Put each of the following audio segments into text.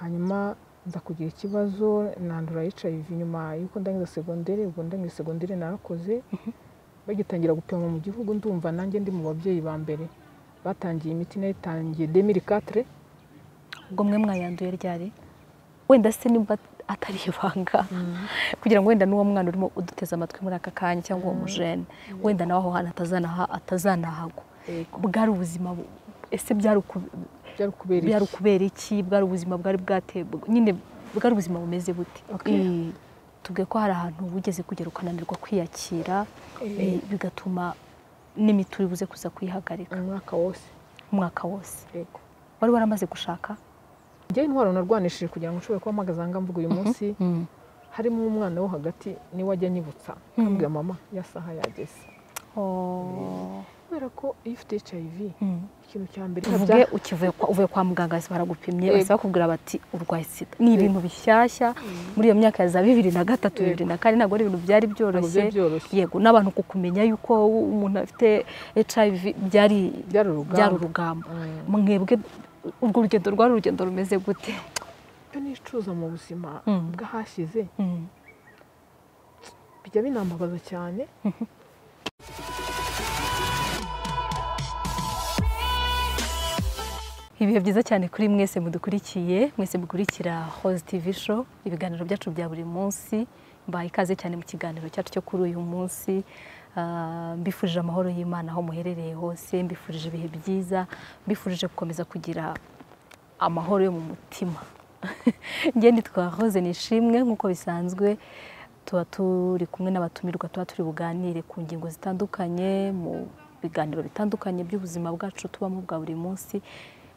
hanyuma nza kugira ikibazo nandura HIV nyuma y'uko ndangiza segonderi ubwo ndangije segonderi narakoze. Bagitangira gupima mu gihugu ndumva nanjye ndi mu babyeyi ba mbere. Batangiye imiti nayitangiye demiri katire ubwo mwe mwayanduye ryari? Wenda se nimba atari ibanga. Kugira ngo wenda n'uwo mwana urimo uduteze amatwi muri aka kanya cyangwa uwo mujene. Wenda nawe aho hantu atazanaha- atazanahagwa. Bwari ubuzima bu- ese byari ukubera iki? bwari ubuzima bwari bwate nyine bwari ubuzima bumeze bute. Eh, tubwiye ko hari ahantu wigeze kugera ukananirwa kwiyakira eh, bigatuma n'imiti uri buze kuza kuyihagarika umwaka wose. Umwaka wose. Wari waramaze gushaka? Njyewe intwaro narwanishije kugira ngo nshobore kuba mpagaze aha mvuga uyu munsi. harimo umwana wo hagati ni we ajya anyibutsa. Akambwira mama ya saha yageze. Oh. Kubera ko iyo ufite HIV Mm. ikintu cya mbere tuvuge uvuye kwa muganga baragupimye bahise bakubwira bati urwaye sida. Ni ibintu bishyashya. Muri iyo myaka ya za bibiri na gatatu bibiri na kane ntabwo ari ibintu byari byoroshye. Yego n'abantu kukumenya yuko umuntu afite HIV byari byari urugamba. mwebwe urwo rugendo rwari urugendo rumeze gute? Iyo nicuza mu buzima bw'ahashize. Mm. bijya binambabaza cyane. Ibihe byiza cyane kuri mwese mudukurikiye mwese mukurikira Hoze TV show ibiganiro byacu bya buri munsi. Mbaye ikaze cyane mu kiganiro cyacu cyo kuri uyu munsi. Ah, mbifurije amahoro y'Imana aho muherereye hose mbifurije ibihe byiza mbifurije gukomeza kugira amahoro yo mu mutima. Njye nitwa Rose Nishimwe nk'uko bisanzwe tuba turi kumwe n'abatumirwa tuba turi buganire ku ngingo zitandukanye mu biganiro bitandukanye by'ubuzima bwacu tubamo bwa buri munsi.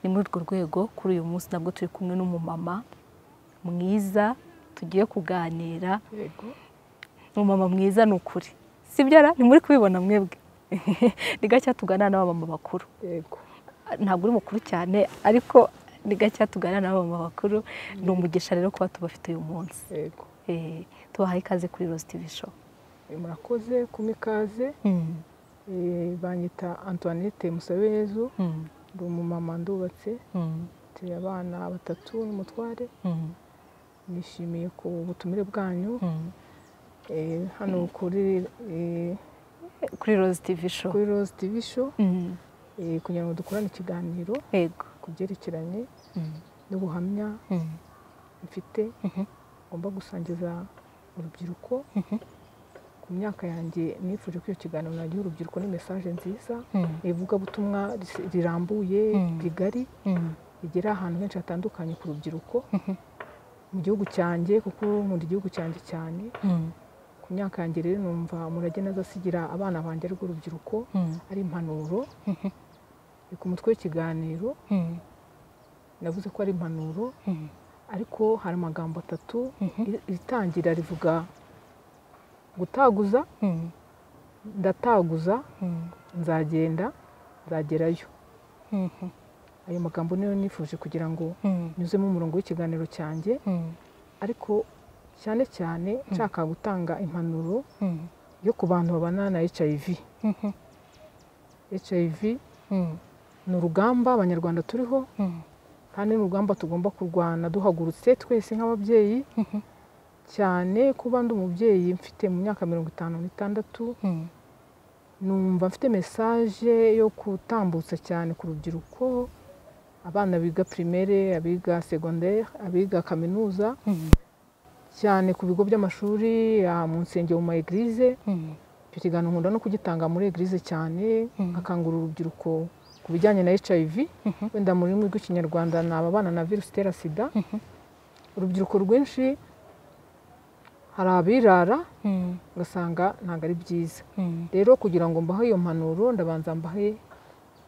Ni muri urwo rwego kuri uyu munsi nabwo turi kumwe n'umumama mwiza tugiye kuganira. Umumama mwiza ni ukuri. Si byo ra? ni muri kubibona mwebwe. Ni gake tuganira n'abamama bakuru. Ntabwo uri mukuru cyane ariko ni gake tuganira n'abamama bakuru. Ni umugisha rero kuba tubafite uyu munsi. Eh, tubahaye ikaze kuri Rose TV show. Eh, murakoze kuma ikaze Mm, Eh, banyita antoinette musabeyezu mm, ndi umumama ndubatse mm, mfite abana batatu n'umutware. Mm, nishimiye ku butumire bwanyu. Mm. Eh, hano kuri eh, kuri Rose TV show. kuri rose tv show. Mm, eh, kugira ngo dukorane ikiganiro yego. ku byerekeranye Mm, n'ubuhamya mm, mfite. Mhm, ngomba gusangiza urubyiruko. Ku myaka yanjye nifuje ko iyo kiganiro nagiha urubyiruko ni mesaje nziza mm, ivugabutumwa rirambuye Mm. rigari mm, rigera ahantu henshi hatandukanye ku rubyiruko mu gihugu cyanjye kuko nkunda igihugu cyanjye cyane. Ku myaka yanjye rero numva umurage neza asigira abana banjye rw'urubyiruko ari impanuro ni ku mutwe w'ikiganiro. Navuze ko ari impanuro ariko hari amagambo atatu iri- iritangira rivuga gutaguza mm, ndataguza mm, nzagenda nzagerayo. Mhm, ayo magambo niyo nifuje kugira ngo nyuzemo umurongo w'ikiganiro cyanjye. Ariko cyane cyane nshaka gutanga impanuro yo ku bantu babana na HIV HIV ni urugamba abanyarwanda turiho. Kandi ni urugamba tugomba kurwana duhagurutse twese nk'ababyeyi. Cyane kuba ndi umubyeyi mfite mu myaka mirongo itanu n'itandatu. Mm, numva mfite mesaje yo gutambutsa cyane ku rubyiruko abana biga primaire abiga secondaire abiga kaminuza. Mm, cyane ku bigo by'amashuri mu nsengero mu ma eglise. Mm, icyo kiganiro nkunda no kugitanga muri eglise cyane nkakangurira urubyiruko ku bijyanye na HIV wenda mu rurimi rw'ikinyarwanda ni ababana na virusi itera sida. Urubyiruko rwinshi hari abirara mm, ugasanga ntabwo ari byiza. Mm. rero kugira ngo mbahe iyo mpanuro ndabanza mbahe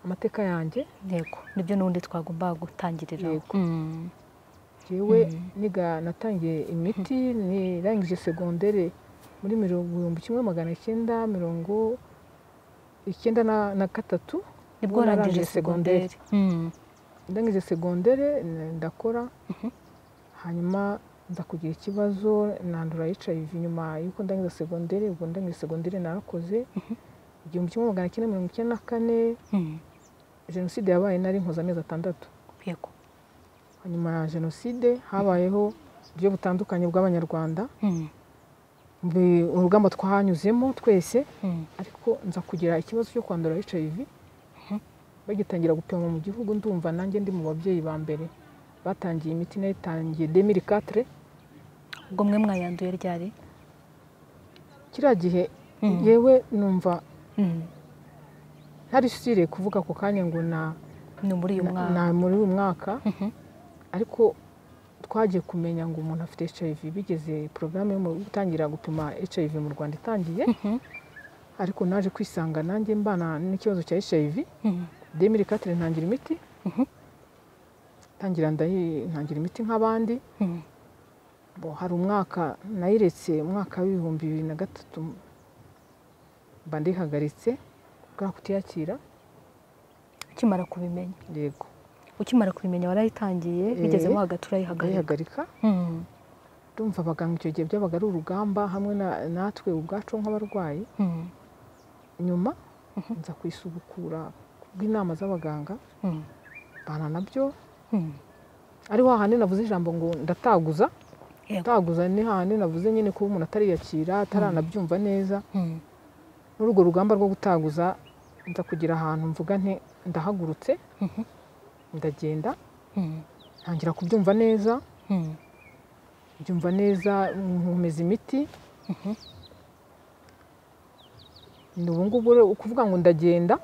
amateka yanjye. Yego ni byo n'ubundi twagombaga gutangirira. Yego. yewe niga natangiye imiti nirangije segondere muri mirongo ibihumbi kimwe magana cyenda mirongo icyenda na, gatatu ni bwo narangije Mm, ndangije segondere ndakora. Hanyuma nza kugira ikibazo nandura HIV nyuma y'uko ndangiza segondere ubwo ndangije segondere narakoze. Igihumbi kimwe magana cyenda mirongo icyenda na kane mm, jenoside yabaye nari nkoze amezi atandatu. Yego. Nyuma ya jenoside habayeho uburyo butandukanye bw'abanyarwanda. Mbe- urugamba twahanyuzemo twese ariko nza kugira ikibazo cyo kwandura HIV bagitangira gupima mu gihugu ndumva nanjye ndi mu babyeyi ba mbere. Batangiye imiti nayitangiye 2004 ubwo mwe mwayanduye ryari? Kiriya gihe Mm. yewe numva Mm. ntari sire kuvuga ako kanya ngo na ni muri uyu na- mwaka. na muri uyu mwaka. Mhm. ariko twagiye kumenya ngo umuntu afite HIV bigeze porogaramu yo gutangira gupima HIV mu Rwanda itangiye. Ariko naje kwisanga nanjye mbana n'ikibazo cya HIV Mm. 2004 ntangira imiti. Mhm. tangira ndayi ntangira imiti nk'abandi Mm. Bo, hari umwaka nayiretse umwaka w'ibihumbi bibiri na gatatu mba ndihagaritse bwa kutiyakira ukimara kubimenya yego ukimara kubimenya warayitangiye Eh. bigezemo hagati urayihagarika ndayihagarika Mm. ndumva abaganga icyo gihe byabaga ari urugamba hamwe na- natwe ubwacu nk'abarwayi Mm. nyuma nza kuyisubukura kubw'inama z'abaganga bana na byo Mm. ari hahandi navuze ijambo ngo ndataguza? Yego. ndataguza ni hahandi navuze nyine kuba umuntu atariyakira ataranabyumva neza? Muri urwo rugamba rwo gutaguza nza kugira ahantu mvuga nti ndahagurutse? Mhm. ndagenda? Ntangira kubyumva neza? Byumva neza nkomeza imiti? Mhm. ni ubu ngubu ukuvuga ngo ndagenda.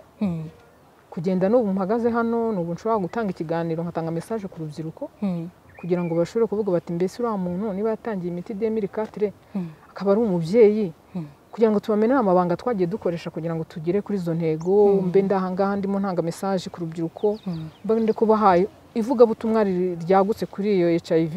Kugenda n'ubu mpagaze hano ni ubu nshobora gutanga ikiganiro nkatanga mesaje ku rubyiruko Mm. kugira ngo bashobore kuvuga bati mbese uriya muntu niba yatangiye imiti demiri katire Mm. akaba ari umubyeyi Mm. kugira ngo tubamenere amabanga twagiye dukoresha kugira ngo tugere kuri izo ntego mbe ndahangaha ndimo ntanga mesaje ku rubyiruko mba ndi kubaha ivugabutumwa ryagutse kuri iyo HIV.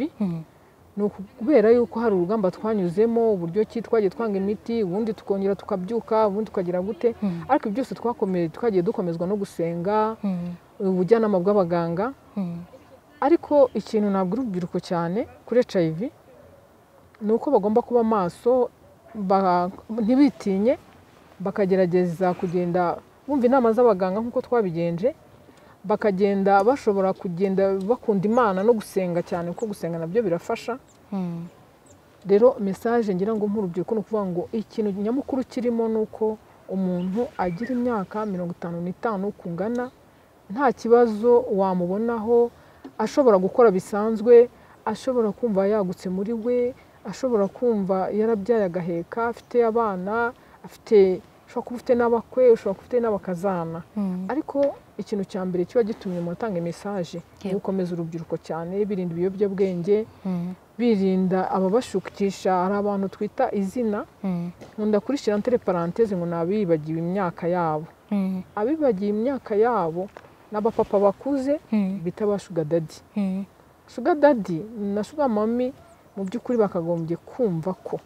Ni ukubera yuko hari urugamba twanyuzemo uburyo ki twagiye twanga imiti ubundi tukongera tukabyuka ubundi tukagira gute Mm. ariko byose twakomeye twagiye dukomezwa no gusenga Mm. ubujyanama bw'abaganga Mm. ariko ikintu nabwira urubyiruko cyane kuri HIV ni uko bagomba kuba maso ba- ntibitinye bakagerageza kugenda bumva inama z'abaganga nk'uko twabigenje bakagenda bashobora kugenda bakunda imana no gusenga cyane kuko gusenga na byo birafasha Mm. rero mesaje ngira ngo nk'urubyiruko ni ukuvuga ngo ikintu nyamukuru kirimo ni uko umuntu agira imyaka mirongo itanu n'itanu kungana nta kibazo wamubonaho ashobora gukora bisanzwe ashobora kumva yagutse muri we ashobora kumva yarabyaye agaheka afite abana afite ushobora kuba ufite n'abakwe ushobora kuba ufite n'abakazana Mm. ariko ikintu cya mbere kiba gitumye umuntu atanga mesaje ni Yego. gukomeza urubyiruko cyane birinda ibiyobyabwenge Mm. birinda ababashukisha hari abantu twita izina Mm. nkunda kurishyira ntere paranteze ngo ni abibagiwe imyaka yabo Mm. abibagiwe imyaka yabo ni abapapa bakuze bita ba dadi shuga dadi na shuga mami mu by'ukuri bakagombye kumva ko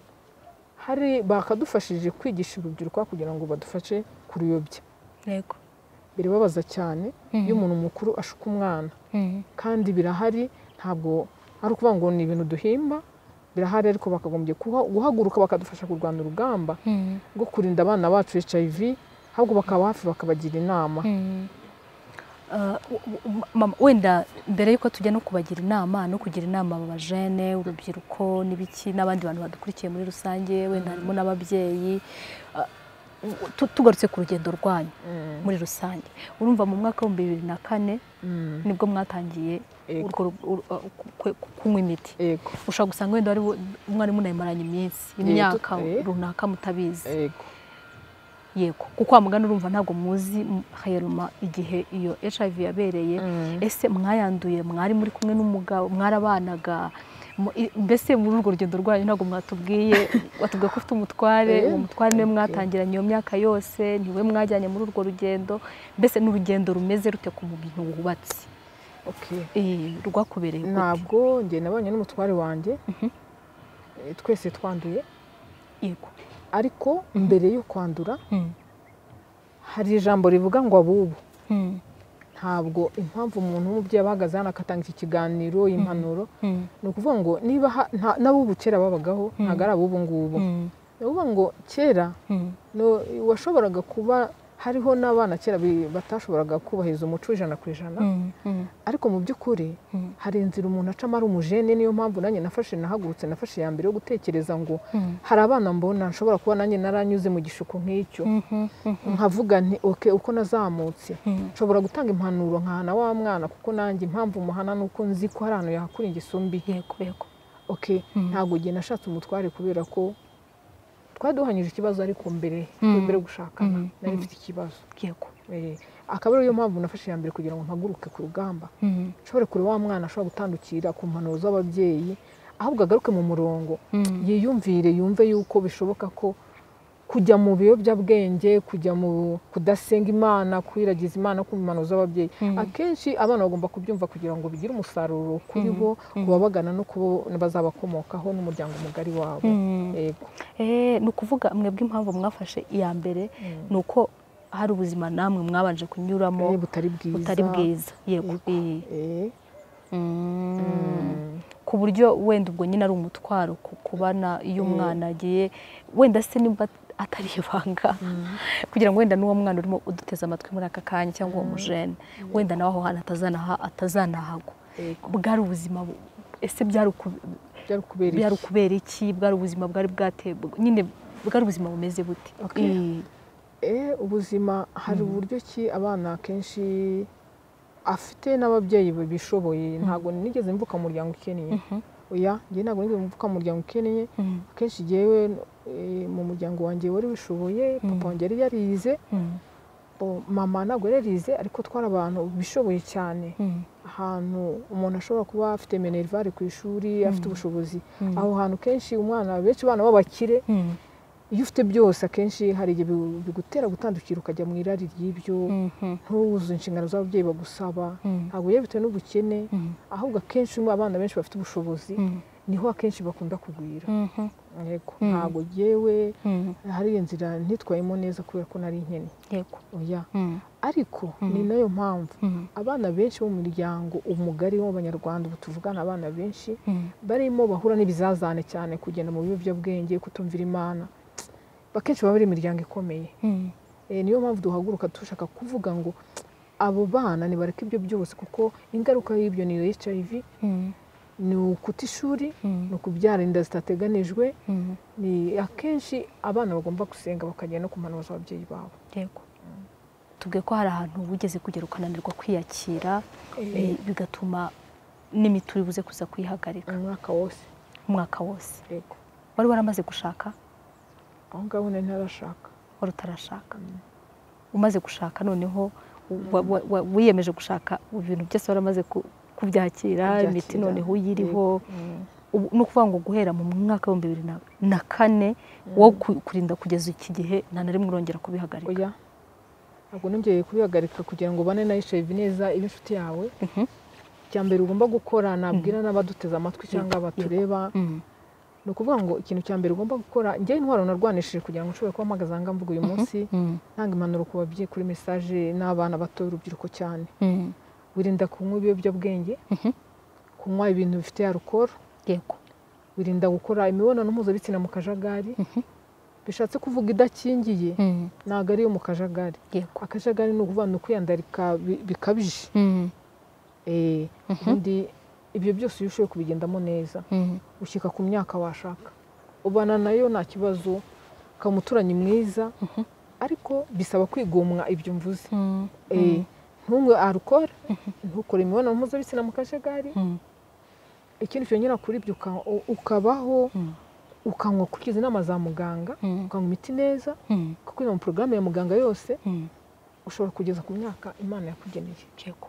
hari bakadufashije kwigisha urubyiruko kugira ngo badufashe kuruyobya Yego. Birababaza cyane iyo umuntu mukuru ashuka umwana Mm. kandi birahari ntabwo ari ukuvuga ngo ni ibintu duhimba birahari ariko bakagombye guhaguruka bakadufasha kurwanya urugamba Mm. rwo kurinda abana bacu HIV ahubwo bakaba hafi bakabagira inama. Uh, wenda mbere y'uko tujya no kubagira inama no kugira inama aba bajene urubyiruko n'ibiki n'abandi bantu badukurikiye muri rusange wenda harimo n'ababyeyi uh, tugarutse ku rugendo rwanyu muri rusange. Urumva mu mwaka w'ibihumbi bibiri na kane Mm. ni bwo mwatangiye uh, ku- ku- kunywa imiti. Ushobora gusanga wenda mwari munayimaranye iminsi imyaka runaka mutabizi. Yego. kuko wa mugani urumva ntabwo muzi hayaruma igihe iyo HIV yabereye. Mm. ese mwayanduye mwari muri kumwe n'umugabo mwarabanaga mbese muri urwo rugendo rwanyu ntabwo mwatubwiye? Watubwiye ko ufite umutware? Eh, uwo mutware ni we okay. mwatangiranye iyo myaka yose ni we mwajyanye muri urwo rugendo. Mbese n'urugendo rumeze rute ku muntu wubatse. Eh, rwakubereye ntabwo njye nabonye n'umutware wanjye. Eh, twese twanduye. Yego. Ariko mbere yo kwandura Mm, hari ijambo rivuga ngo abubu. Ntabwo impamvu umuntu w'umubyeyi aba ahagaze hano agatanga iki kiganiro impanuro mm, ni ukuvuga ngo niba n'abubu kera babagaho ntabwo ari abubu ngubu. Ni ukuvuga ngo kera no- washoboraga kuba hariho n'abana kera batashoboraga kubahiriza umuco ijana ku ijana. Mm, mm, ariko mu by'ukuri Mm. hari inzira umuntu acamo ari umujene niyo mpamvu nanjye nafashe nahagurutse nafashe iya mbere yo gutekereza ngo hari abana mbona nshobora kuba nanjye naranyuze mu gishuko nk'icyo. Nkavuga nti oke uko nazamutse. Nshobora gutanga impanuro nkahana wa mwana kuko nanjye impamvu muhana ni uko nzi ko hari ahantu yahakura ingeso mbi. Yego yego. Oke ntabwo igihe nashatse umutware kubera ko twari duhanyije ikibazo ariko mbere Mm. mbere gushakana Mm. nari mfite ikibazo. Yego Eh, akaba ariyo mpamvu nafashe iya mbere kugira ngo mpaguruke ku rugamba. Nshobore kure wa mwana ashobora gutandukira ku mpanuro z'ababyeyi ahubwo agaruke mu murongo. Yiyumvire yumve yuko bishoboka ko kujya mu biyobyabwenge kujya mu kudasenga imana kwiragiza imana ku mpanuro z'ababyeyi. Mm. akenshi abana bagomba kubyumva kugira ngo bigire umusaruro kuri bo ku babagana no ku bazabakomokaho n'umuryango mugari wabo. Yego. Eh, ni ukuvuga mwebwe impamvu mwafashe iya mbere ni uko hari ubuzima namwe mwabanje kunyuramo Eh, butari bwiza. butari bwiza. Yego. Eh. Ku buryo wenda ubwo nyine ari umutwaro ku- kubana iyo umwana agiye wenda se nimba atari ibanga. Kugira ngo wenda n'uwo mwana urimo uduteze amatwi muri aka kanya cyangwa uwo mujene wenda nawe aho hantu atazanaha- atazanahagwa. Bwari ubuzima bu- ese byari ukubera iki? bwari ubuzima bwari bwate nyine bwari ubuzima bumeze bute. Eh, ubuzima hari uburyo ki abana akenshi afite n'ababyeyi bishoboye? Ntabwo nigeze mvuka mu muryango ukennye. Mhm, oya njye ntabwo nigeze mvuka mu muryango ukennye. Akenshi eh, mu muryango wanjye wari wishoboye papa wanjye yari yarize. O, mama ntabwo yari yarize ariko twari abantu bishoboye cyane. Mhm, ahantu umuntu ashobora kuba afite minerivare ku ishuri afite ubushobozi. Aho hantu kenshi umwana benshi abana b'abakire iyo ufite byose akenshi hari igihe bigu- bigutera gutandukira ukajya mu irari ry'ibyo mhm, ntuwuzuze inshingano z'ababyeyi bagusaba. Ntabwo bitewe n'ubukene ahubwo akenshi abana benshi bafite ubushobozi. Ni ho akenshi bakunda kugwira. Mhm, yego. Mm. ntabwo yewe mhm, hari inzira ntitwayemo neza kubera ko nari nkene. Yego. Oya. Mhm, ariko ni na yo mpamvu mhm, abana benshi bo mu miryango umugari w'abanyarwanda ubu tuvugana abana benshi mhm, barimo bahura n'ibizazane cyane kugenda mu biyobyabwenge kutumvira imana. Akenshi baba bari imiryango ikomeye. Mhm, Eh, niyo mpamvu duhaguruka dushaka kuvuga ngo abo bana nibareke ibyo byose kuko ingaruka y'ibyo ni hiv mhm, ni ukuta ishuri mhm, ni ukubyara inda zitateganijwe. Mhm, ni akenshi abana bagomba gusenga bakagenda no ku mpanuro z'ababyeyi babo. Yego. Tubwiye ko hari ahantu wigeze kugera ukananirwa kwiyakira eh, bigatuma n'imiti uri buze kuza kuyihagarika umwaka wose. Umwaka wose. Yego. Wari waramaze gushaka? Aho ngaho ntarashaka. Wari utarashaka. Umaze gushaka noneho wiyemeje gushaka ibintu byose waramaze kubyakira imiti noneho uyiriho. Mm. Ni ukuvuga ngo guhera mu mwaka w'ibihumbi bibiri na- kane wo ku- kurinda kugeza iki gihe nta na rimwe urongera kubihagarika oya ntabwo nongeye kubihagarika kugira ngo ubane na HIV neza ibe inshuti yawe Mhm. icya mbere ugomba gukora nabwira n'abaduteze amatwi cyangwa batureba Mhm. ni ukuvuga ngo ikintu cya mbere ugomba gukora njyewe intwaro narwanishije kugira ngo nshobore kuba mpagaze mvuga uyu munsi Mhm. ntanga impanuro ku babyeyi kuri mesaje n'abana bato urubyiruko cyane. Wirinda kunywa ibiyobyabwenge Mhm. kunywa ibintu bifite alukoro yego. Wirinda gukora imibonano mpuzabitsina mu kajagari. Mhm. bishatse kuvuga idakingiye. Mhm. ntabwo ari iyo mu kajagari. Yego. Akajagari ni ukuvuga ni ukwiyandarika bi- bikabije. Eh, ubundi ibyo byose iyo ushoboye kubigendamo neza ushyika ku myaka washaka. Ubana na yo nta kibazo ukaba umuturanyi mwiza ariko bisaba kwigomwa ibyo mvuze. Mhm. Eh, ntunywe alukoro ntukore imibonano mpuzabitsina mu kajagari Mhm. ikindi cyongera kuri ibyo ukabaho Mhm. ukanywa kugeza inama za muganga Mhm. ukanywa imiti neza Mhm. kuko iyo mu porogaramu ya muganga yose Mhm. ushobora kugeza ku myaka imana yakugeneye yego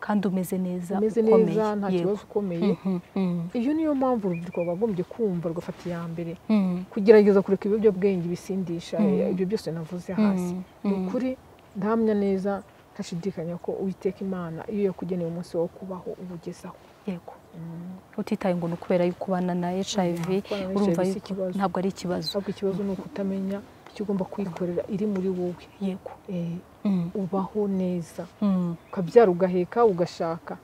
kandi umeze neza umeze neza nta kibazo ukomeye Mhm. Mhm. iyo niyo mpamvu urubyiruko rwagombye kumva rugafata iya mbere Mhm. kugerageza kureka ibiyobyabwenge bisindisha Mm. ibyo byose navuze hasi Mhm. ni Mhm. ukuri ndahamya neza ntashidikanya ko uwiteka imana iyo yakugeneye umunsi wo kubaho ubugezaho yego. Utitaye ngo ni ukubera yuko ubana na hiv na urumva yuko ntabwo ari ikibazo. Ahubwo ikibazo ni ukutamenya icyo ugomba kwikorera iri muri wowe. Yego. Eh, Mhm. ubaho neza. Mhm. ukabyara ugaheka ugashaka.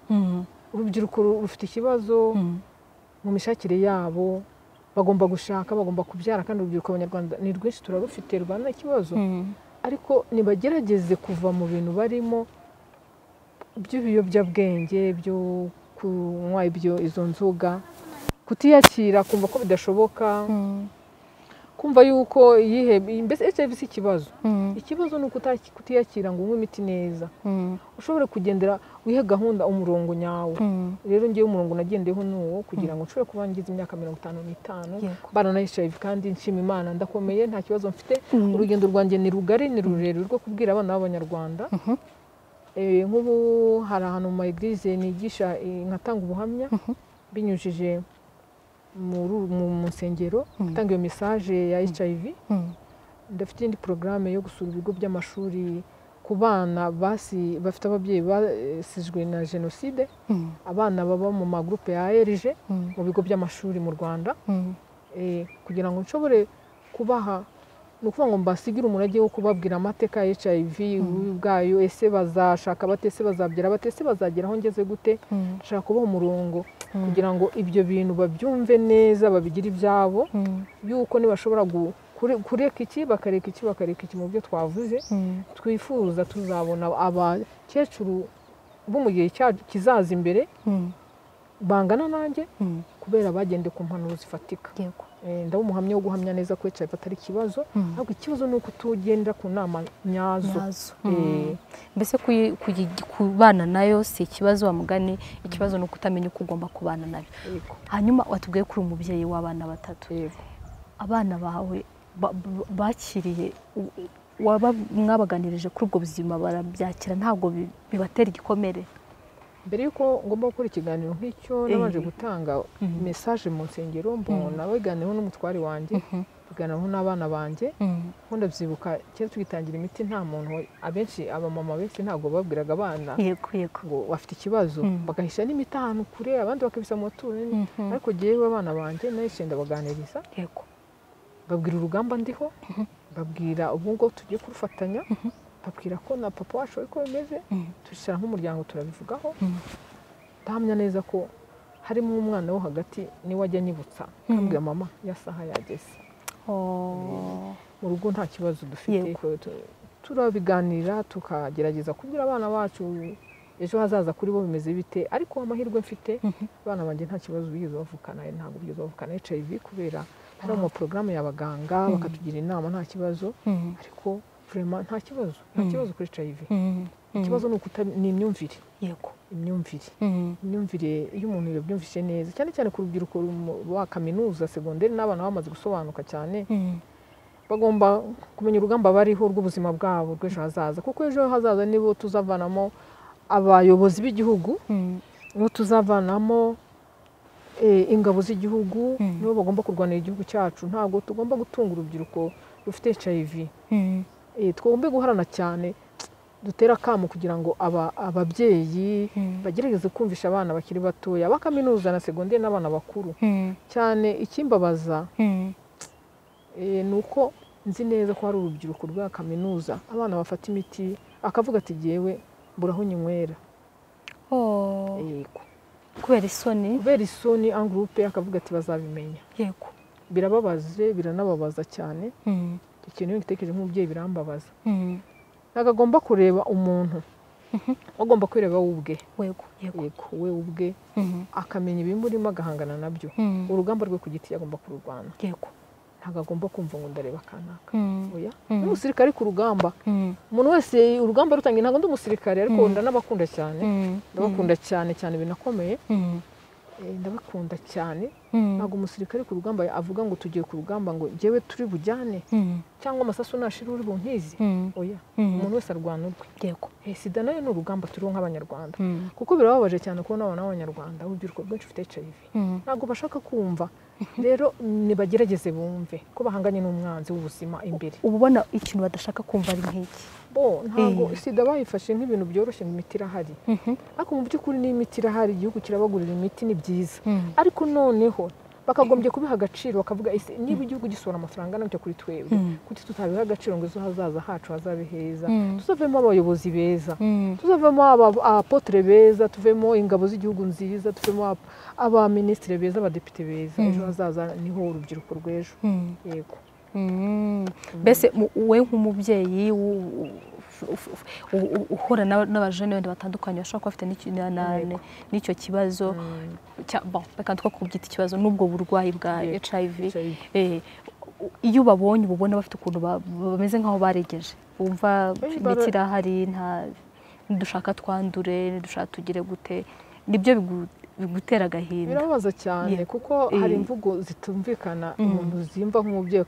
Urubyiruko ru- rufite ikibazo mu mishakire yabo bagomba gushaka bagomba kubyara kandi urubyiruko abanyarwanda ni rwinshi turarufite rubana ikibazo. Ariko nibagerageze kuva mu bintu barimo by'ibiyobyabwenge byo kunywa izo nzoga kutiyakira kumva ko bidashoboka. Kumva yuko yihebye mbese HIV si ikibazo. Ikibazo ni ukuta- kutiyakira ngo unywe imiti neza. Ushobore kugendera wihe gahunda umurongo nyawo. Rero ngewe umurongo nagendeyeho ni uwo kugira ngo nshobore kuba ngize imyaka mirongo itanu n'itanu Yego. bana na HIV kandi nshima imana ndakomeye nta kibazo mfite. Urugendo rwanjye ni rugari ni rurerure. Rwo kubwira abana b'abanyarwanda. Eh, nk'ubu hari ahantu mu ma nigisha eh, nkatanga ubuhamya. Binyujije mu nsengero gutanga iyo mesaje ya HIV ndafite indi porogaramu yo gusura ibigo by'amashuri ku bana basi bafite ababyeyi basizwe na jenoside. Abana baba mu magurupe ya ARG mu bigo by'amashuri mu Rwanda. Eh, kugira ngo nshobore kubaha ni ukuvuga ngo mbasigire umurage wo kubabwira amateka ya HIV ububi bwayo ese bazashaka bate ese bazabyara bate ese bazagera aho ngeze gute? Nshaka kubaha umurongo kugira ngo ibyo bintu babyumve neza babigire ibyabo. Yuko nibashobora gu- kure- kureka iki bakareka iki bakareka iki mu byo twavuze. Twifuza tuzabona abakecuru bo mu gihe kizaza imbere bangana nanjye kubera bagendeye ku mpanuro zifatika. Eh, ndaba umuhamya wo guhamya neza ko HIV atari ikibazo ahubwo ikibazo ni uko tugendera ku nama nyazo. Eh, mbese kuyi- kuyi- kubana na yo si ikibazo wa mugani ikibazo ni ukutamenya uko ugomba kubana na yo. Hanyuma watubwiye ko uri umubyeyi w'abana batatu. Abana bawe ba- ba- bakiriye mwabaganirije kuri ubwo buzima barabyakira ntabwo bi- bibatera igikomere. Mbere y'uko ngomba gukora ikiganiro nk'icyo Eh. nabanje gutanga Mhm. mesaje mu nsengero mbona baganiraho n'umutware wanjye tuganiraho n'abana banjye nko ndabyibuka kera tugitangira imiti nta muntu abenshi abamama benshi ntabwo babwiraga abana yego yego. ngo bafite ikibazo. Mhm. bagahisha n'imiti ahantu kure abandi bakabisa mu Mhm. ariko jyewe abana banjye nahise ndabaganiriza. Yego. Babwira urugamba ndiho babwira ubu ngubu tugiye kurufatanya. Babwira ko na papa wacu ariko bimeze Mhm. turicara nk'umuryango turabivugaho. Mhm. ndahamya neza ko harimo umwana wo hagati ni we ajya anyibutsa. Akambwira mama ya saha yageze. Oh. mu rugo nta kibazo dufite. Turabiganira tukagerageza kubwira abana bacu ejo hazaza kuri bo bimeze bite. Ariko amahirwe mfite Mhm. abana banjye nta kibazo bigeze bavukana ntabwo bigeze bavukana HIV kubera hari mu porogaramu y'abaganga bakatugira inama nta kibazo. Ariko vraiment nta kibazo. Nta Mhm. kibazo kuri HIV Mhm. ikibazo ni imyumvire. Yego. Imyumvire. Imyumvire iyo umuntu yabyumvise neza cyane cyane ku rubyiruko rwa kaminuza segonderi n'abana bamaze gusobanuka cyane bagomba kumenya urugamba bariho rw'ubuzima bwabo rw'ejo hazaza. Kuko ejo hazaza nibo tuzavanamo abayobozi b'igihugu nibo tuzavanamo eh, ingabo z'igihugu nibo bagomba kurwanira igihugu cyacu. Ntabwo tugomba gutunga urubyiruko rufite HIV twagombe guharana cyane dutera akamu kugira ngo aba- ababyeyi Mhm. bagerageze kumvisha abana bakiri batoya ba kaminuza na segonderi n'abana bakuru Mhm. cyane ikimbabaza Mhm. eh, ni uko nzi neza ko hari urubyiruko rwa kaminuza abana bafata imiti akavuga ati jyewe mburaho nyinywera Oh. Yego. kubera isoni kubera isoni angurupe akavuga ati bazabimenya yego birababaje biranababaza cyane. Ikintu iyo ngitekereje nk'umubyeyi birambabaza. Mhm. ntabwo agomba kureba umuntu. Agomba kwireba we ubwe. Wego yego. Yego we ubwe. Mhm. akamenya ibimurimo agahangana na byo. Urugamba rwe ku giti agomba kururwana. Yego. Ntabwo agomba kumva ngo ndareba kanaka. Oya? Mhm. n'umusirikare ku rugamba. Umuntu wese urugamba rutangiye ntabwo ndi umusirikare ariko ndanabakunda cyane. Mhm. ndabakunda cyane cyane binakomeye. Eh, ndabakunda cyane. Ntabwo umusirikare ku rugamba avuga ngo tugiye ku rugamba ngo jyewe turi bujyane? Mhm. cyangwa amasasu nashira uri bunkizi Mhm. oya umuntu wese arwana urwe. Eh, sida na yo ni urugamba turiho nk'abanyarwanda. Kuko birababaje cyane kubona abana b'abanyarwanda urubyiruko rwinshi rufite HIV ntabwo bashaka kumva. Rero nibagerageze bumve. Ko bahanganye n'umwanzi w'ubuzima imbere. Uba ubona ikintu badashaka kumva ari nk'iki? Bo ntabwo Eh. sida bayifashe nk'ibintu byoroshye ngo imiti irahari. Mhm. ariko mu by'ukuri niyo imiti irahari igihugu kirabagurira imiti ni byiza. Ariko noneho bakagombye kubiha agaciro bakavuga ese niba igihugu gisohora amafaranga na byo kuri twebwe? Mm. kuki tutabiha agaciro ngo ejo hazaza hacu hazabe heza? Mm. tuzavemo abayobozi beza. Mhm. tuzavemo aba- abapotere beza tuvemo ingabo z'igihugu nziza tuvemo aba- abaminisitiri beza abadepite beza. Ejo hazaza ni ho urubyiruko rw'ejo. Yego. Mbese wowe nk'umubyeyi uhura n'aba- n'abajene wenda batandukanye bashobora kuba bafite n'icyo kibazo Mm. reka kubyita ikibazo n'ubwo burwayi bwa hiv. Eh, iyo ubabonye uba ubona bafite ukuntu ba- bameze nk'aho baregeje wumva Eh, imiti irahari nta nidushaka twandure nidushaka tugire gute ni byo bigu- bigutera agahinda birababaza cyane kuko Eh. hari imvugo zitumvikana Mm. umuntu zimva nk'umubyeyi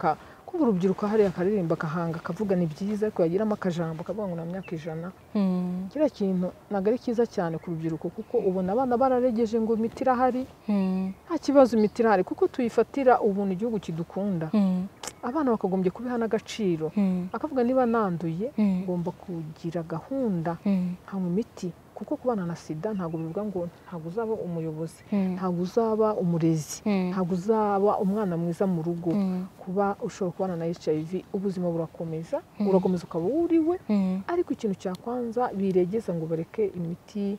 kumva urubyiruko hariya akaririmba agahanga akavuga ni byiza ariko yagiramo akajambo akavuga ngo na myaka ijana Mm. kiriya kintu ntabwo ari cyiza cyane ku rubyiruko kuko ubona abana bararegeje ngo imiti irahari Mm. nta kibazo imiti irahari kuko tuyifatira ubuntu igihugu kidukunda Mm. abana bakagombye kubiha n'agaciro akavuga niba nanduye ngomba kugira gahunda Mm. nkanywa imiti kuko kubana na sida ntabwo bivuga ngo ntabwo uzaba umuyobozi Mm. ntabwo uzaba umurezi Mm. ntabwo uzaba umwana mwiza mu rugo. Mm. kuba ushobora kubana na hiv ubuzima burakomeza urakomeza ukaba uriwe Mm. ariko ikintu cyakwanza biregeza ngo bareke imiti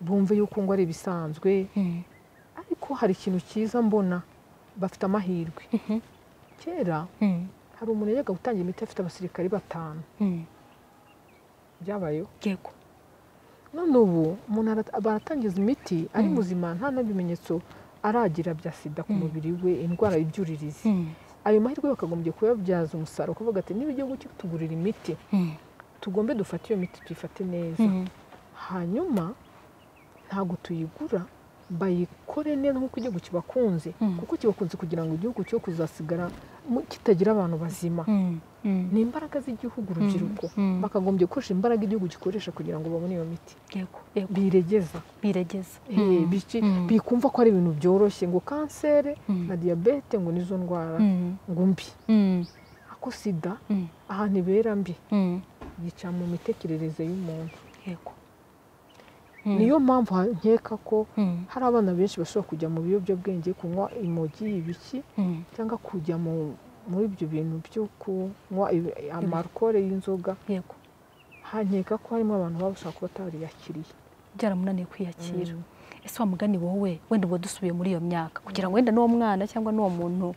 bumve yuko ngo ari ibisanzwe. Ariko hari ikintu cyiza mbona bafite amahirwe. Kera hari umuntu yajyaga gutanga imiti afite abasirikari batanu. Byabayeho? Yego. None ubu umuntu ara- baratangiza imiti ari Mm. muzima nta n'ibimenyetso aragira bya sida ku Mm. mubiri we indwara y'ibyuririzi Mm. ayo mahirwe bakagombye kuyabyaza umusaruro kuvuga ati niba igihugu kitugurira imiti tugombe dufate iyo miti tuyifate neza Mm. hanyuma ntabwo tuyigura bayikore neza nk'uko igihugu kibakunze kuko kibakunze kugira ngo igihugu cyo kuzasigara kitagira abantu bazima. Ni imbaraga z'igihugu urubyiruko. bakagombye gukoresha imbaraga igihugu gikoresha kugira ngo babone iyo miti. Biregeza. Biregeza. Eh, Mm. Mm. bikumva ko ari ibintu byoroshye. Ngo kanseri Mm. na diyabete ngo nizo ndwara ngo mbi. Ako sida ahantu ibera mbi yica mu mitekerereze y'umuntu. Yego. Niyo mpamvu nkeka ko hari abana benshi bashobora kujya mu biyobyabwenge kunywa imogi ibiki cyangwa kujya mu muri ibyo bintu byo kunywa amarikore y'inzoga. Yego. Hankeka ko harimo abantu baba bashaka kuba batariyakiriye byaramunaniye kwiyakira. Mm. ese wa mugani wowe wenda uba dusubiye muri iyo myaka? Kugira ngo wenda n'uwo mwana cyangwa n'uwo muntu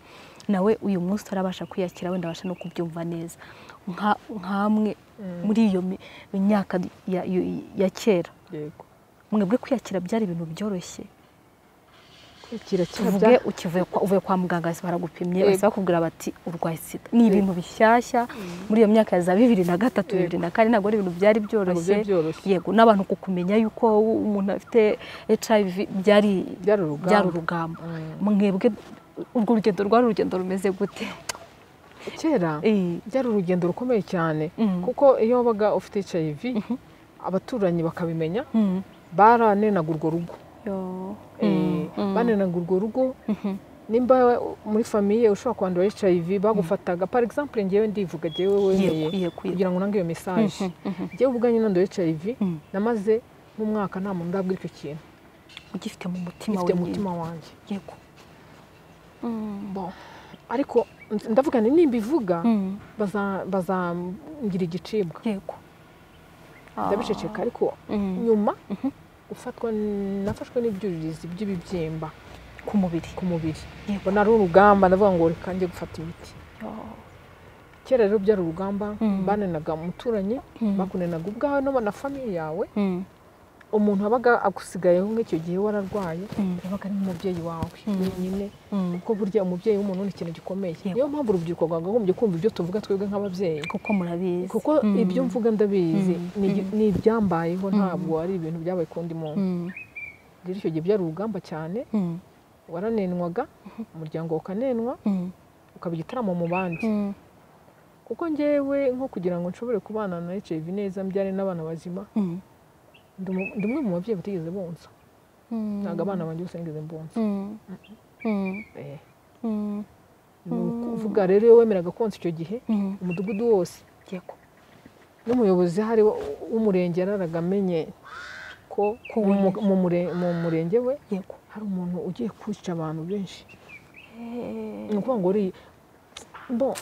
nawe uyu munsi utarabasha kwiyakira wenda abasha no kubyumva neza. Nka- nk'amwe Mm. muri iyo myaka ya, kera. Yego. Mwebwe kwiyakira byari ibintu byoroshye. Tuvuge uvuye kwa muganga baragupimye bahise bakubwira bati urwaye sida. Ni ibintu bishyashya. Muri iyo myaka ya za bibiri na gatatu bibiri na kane ntabwo ari ibintu byari byoroshye. Yego. N'abantu kukumenya yuko umuntu afite hiv byari byari urugamba. urugamba. Mm. mwebwe urwo rugendo rwari urugendo rumeze gute? Kera byari urugendo rukomeye cyane. Mm, kuko iyo wabaga ufite hiv abaturanyi bakabimenya. Mm, baranenaga urwo rugo yo, Eh, mm, mm, banenaga urwo rugo. Mhm, nimba muri famiye ushobora kwandura hiv bagufataga. Par exemple ngewe ndivuga ngewe wemeye kugira ngo nange iyo message Mhm, mhm, ngewe ubwanjye nanduye hiv mm. namaze nk'umwaka nta muntu ndabwira icyo kintu. Ugifite mu mutima wanjye. yego. Mm, ariko ndavuga nti nimba ivuga mm, baza- bazangira igicibwa. Yego. Ndabiceceka ariko nyuma Gufatwa nafashwe n'ibyuririzi by'ibibyimba ku mubiri. ku mubiri. Mbona ari urugamba ndavuga ngo reka njye gufata imiti. Yo, kera rero byari urugamba Mm. banenaga umuturanyi mm, bakunenaga ubwawe no na famiye yawe. Mm, umuntu wabaga agusigayeho nk'icyo gihe wararwaye mm, yabaga ari nk'umubyeyi wawe. Mm. wenyine mm. kuko burya umubyeyi w'umuntu ni ikintu gikomeye. Niyo mpamvu urubyiruko rwakagombye kumva ibyo tuvuga twebwe nk'ababyeyi. Kuko murabizi. Kuko Mm, ibyo mvuga ndabizi. Mm. ni- Mm. ibyambayeho Mm. ntabwo ari ibintu byabaye ku wundi muntu. Mm, rero icyo gihe byari urugamba cyane. Mm, waranenwaga umuryango ukanenwa mm, ukaba igitaramo mu bandi. Mm, kuko ngewe nko kugira ngo nshobore kubana na hiv neza mbyare n'abana bazima mm, ndi umwe mu babyeyi batigeze bonsa ntabwo abana banjye bose nigeze mbonsa ni ukuvuga rero iyo wemeraga konsa icyo gihe umudugudu wose n'umuyobozi hari w'umurenge yararaga amenye ko mu- murenge we hari umuntu ugiye kwica abantu benshi ni ukuvuga ngo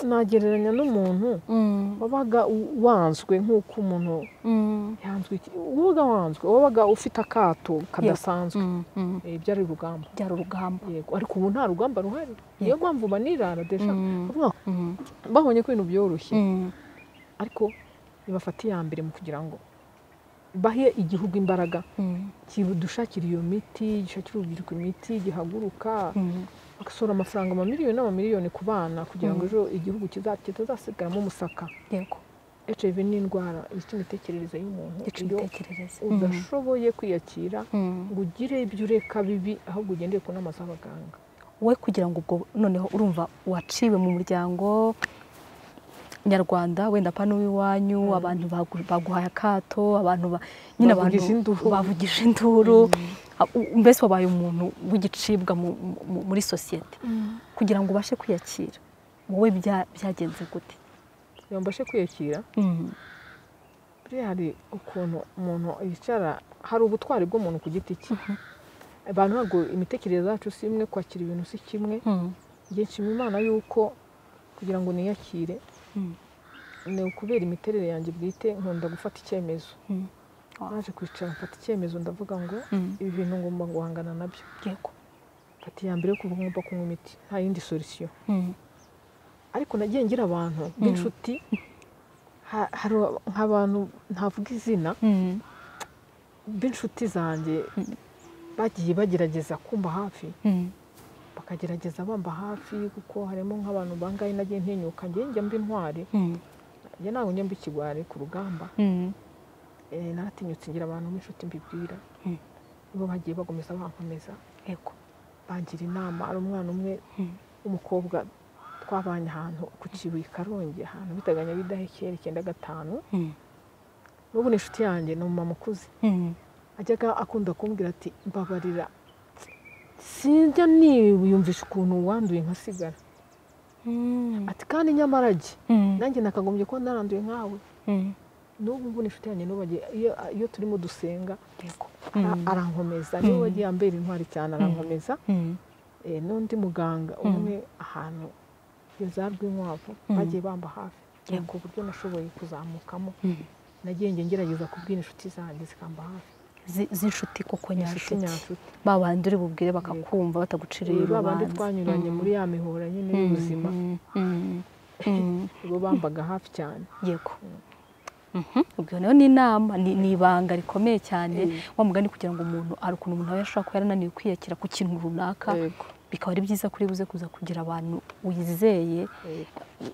nagereranya n'umuntu. Mm, wabaga wanzwe nk'uko umuntu mm, yanzwe. Wabaga wanzwe wabaga ufite akato kadasanzwe. Mm. Eh, byari urugamba. Byari urugamba. Ariko ubu nta rugamba ruhari. Niyo mpamvu banirara desha babonye ko ibintu byoroshye. Ariko nibafata iya mbere mu kugira ngo bahe igihugu imbaraga. Kidushakira iyo miti gishakira urubyiruko imiti gihaguruka. Bagasohora amafaranga amamiliyoni n'amamiliyoni ku bana kugira ngo Mm. ejo igihugu kitazasigaramo umusaka yego hiv ni indwara yica imitekerereze y'umuntu iyo imitekerereze udashoboye kwiyakira Mhm. ngo ugire ibyo ureka bibi ahubwo ugendeye ku nama z'abaganga wowe kugira ngo ubwo noneho urumva waciwe mu muryango nyarwanda wenda pa n'uw'iwanyu Mm. abantu bagu- baguhaye akato abantu ba- nyine abantu Bavugije induru. Mbese wabaye umuntu w'igicibwa mu- mu- muri sosiyete kugira ngo ubashe kwiyakira. Wowe bya- byagenze gute? Iyo mbashe kwiyakira? Mhm. buriya hari ukuntu umuntu yicara hari ubutwari bw'umuntu ku giti cye. Abantu ntabwo imitekerereze yacu si imwe kwakira ibintu si kimwe. Mhm. njye nshima imana yuko kugira ngo niyakire ni ukubera imiterere yanjye bwite nkunda gufata icyemezo. Naje kwicara mfata icyemezo ndavuga ngo Mhm. ibi bintu ngomba guhangana na byo. Yego. Mfata iya mbere yo kuvuga ngomba kunywa imiti nta yindi solisiyo Mhm. ariko nagiye ngira abantu b'inshuti ha- hari nk'abantu ntavuga izina b'inshuti zanjye Mm. bagiye bagerageza kumba hafi bakagerageza bamba hafi kuko harimo nk'abantu bangahe nagiye ntinyuka njye njya mba intwari. Njye ntabwo njya mba ikigwari ku rugamba. Eh, naratinyutse ngira abantu b'inshuti mbibwira Mm. nibo bagiye bagomeza bankomeza bangira inama hari umwana umwe Mhm. w'umukobwa twabanye ahantu ku kibuye karongi ahantu bitaga nyabidahekera icyenda gatanu Mhm. n'ubu ni inshuti yanjye ni umumama ukuze ajyaga akunda kumbwira ati mbabarira sinjya niyumvisha ukuntu wanduye nkasigara ati kandi nyamara jye Mhm. nanjye nakagombye kuba naranduye nkawe. N'ubu ngubu ni inshuti yanjye iyo turimo dusenga Mhm. arankomeza. Niwe Mm. wagiye ambera intwari cyane arankomeza. Mhm. Eh, n'undi muganga umwe ahantu za rwinkwavu Mm. bagiye bamba hafi. Ubwo buryo nashoboye kuzamukamo. Nagiye ngerageza kubwira inshuti zanjye zikamba hafi. Zi- z'inshuti koko nyanshuti ba bandi uri bubwire bakakumva bataguciriye Eh, ba bandi urubanza. twanyuranye muri ya mihora nyine y'ubuzima. Nibo bambaga hafi cyane. Yego. Ubwo na yo ni inama ni ibanga rikomeye cyane Eh. wa mugani kugira ngo umuntu hari ukuntu umuntu aba yashobora kuba yarananiwe kwiyakira ku kintu runaka bikaba ari byiza kuri buze kuza kugira abantu wizeye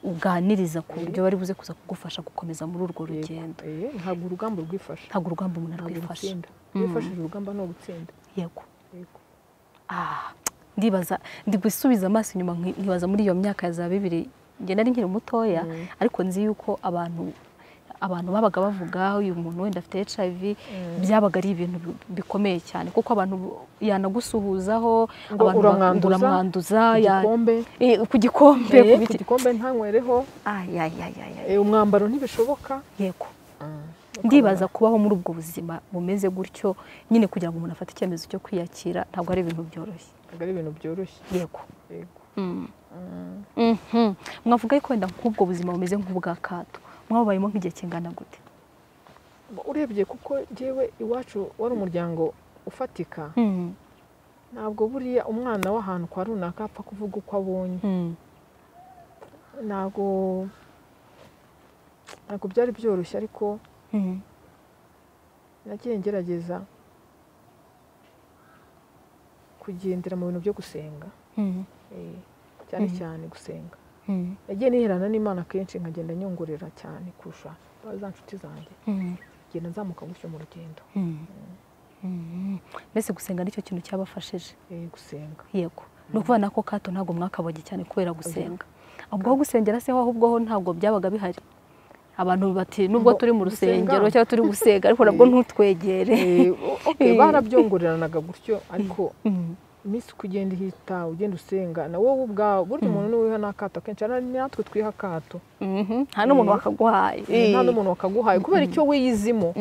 uganiriza ku buryo bari buze kuza kugufasha gukomeza muri urwo rugendo. Ntabwo urugamba rwifasha ntabwo urugamba umuntu arwifasha Mm. iyo ufashije urugamba ni ugutsinda. Yego. Yego. Ah, ndibaza ndi gusubiza amaso inyuma nki- nkibaza muri iyo myaka ya za bibiri njye nari nkiri mutoya Mm. ariko nzi yuko abantu abantu babaga bavuga uyu muntu wenda afite HIV Mm. byabaga ari ibintu bi- bikomeye cyane kuko abantu yanagusuhuzaho uramwanduza, Ku gikombe. Eh, ku gikombe eh, ntanywereho. Eh, umwambaro ntibishoboka. Yego. Ndibaza kubaho muri ubwo buzima bumeze gutyo nyine kugira ngo umuntu afate icyemezo cyo kwiyakira ntabwo ari ibintu byoroshye. Ntabwo ari ibintu byoroshye. Yego. Mm. Mm. Mhm. mwavuga ko wenda nk'ubwo buzima bumeze nk'ubwa kato. Mwabayemo nk'igihe kingana gute urebye kuko njyewe iwacu wari umuryango ufatika Mhm. ntabwo buriya umwana w'ahantu kwa runaka apfa kuvuga uko abonye Mhm. ntabwo ntabwo byari byoroshye ariko Mhm. nagiye ngerageza kugendera mu bintu byo gusenga eh, cyane cyane gusenga. Nagiye niherana n'imana kenshi nkagenda nyongorera cyane kurusha za nshuti zanjye. Ngenda nzamuka gutyo mu rugendo. Mhm. mbese gusenga ni cyo kintu cyabafashije? Eh, gusenga. Yego. Ni ukuvuga nako kato ntabwo mwakabonye cyane kubera gusenga. Ubwo aho gusengera se ahubwo ho ntabwo byabaga bihari? Abantu bati nubwo turi mu rusengero cyangwa turi gusenga ariko nabwo ntutwegere. Eh, okay, Eh. barabyongoreranaga gutyo ariko. Iminsi uko ugenda ihita ugenda usenga na wowe ubwawe burya umuntu ni we wiha n'akato. Akenshi ari natwe twiha akato. Mhm. nta n'umuntu Eh. wakaguhaye. Nta n'umuntu wakaguhaye. Kubera icyo wiyizimo